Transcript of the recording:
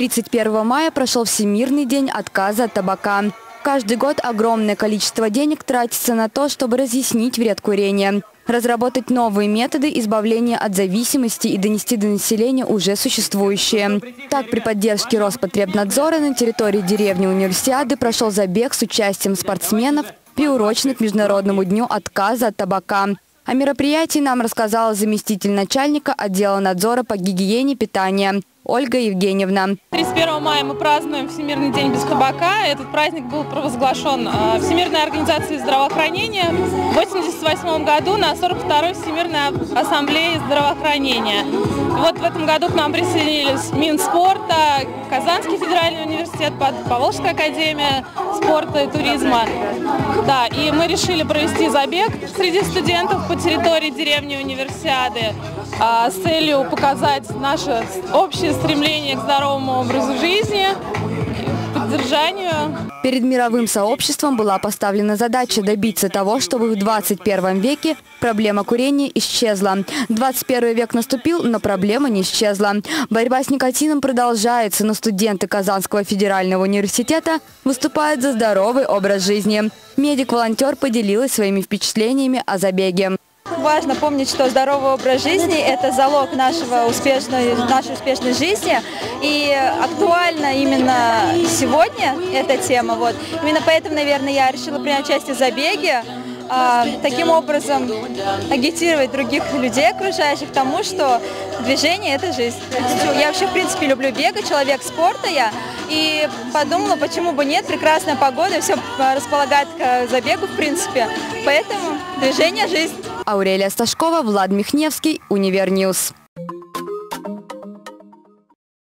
31 мая прошел Всемирный день отказа от табака. Каждый год огромное количество денег тратится на то, чтобы разъяснить вред курения, разработать новые методы избавления от зависимости и донести до населения уже существующие. Так, при поддержке Роспотребнадзора на территории деревни Универсиады прошел забег с участием спортсменов, приуроченный к Международному дню отказа от табака. О мероприятии нам рассказала заместитель начальника отдела надзора по гигиене питания Ольга Евгеньевна. 31 мая мы празднуем Всемирный день без табака. Этот праздник был провозглашен а, Всемирной организацией здравоохранения в 1988 году на 42-й Всемирной ассамблее здравоохранения. Вот в этом году к нам присоединились Минспорта, Казанский федеральный университет, Поволжская академия спорта и туризма. Да, и мы решили провести забег среди студентов по территории деревни Универсиады а, с целью показать наше общее стремление к здоровому образу жизни, поддержанию. Перед мировым сообществом была поставлена задача добиться того, чтобы в 21 веке проблема курения исчезла. 21 век наступил, но проблема не исчезла. Борьба с никотином продолжается, но студенты Казанского федерального университета выступают за здоровый образ жизни. Медик-волонтер поделилась своими впечатлениями о забеге. Важно помнить, что здоровый образ жизни – это залог нашего успешной, нашей успешной жизни. И актуальна именно сегодня эта тема. Вот. Именно поэтому, наверное, я решила принять участие в забеге. А, таким образом агитировать других людей, окружающих, тому, что движение – это жизнь. Я вообще, в принципе, люблю бегать, человек спорта я, и подумала, почему бы нет, прекрасная погода, все располагает к забегу, в принципе, поэтому движение – жизнь. Аурелия Сташкова, Влад Михневский, Универ News.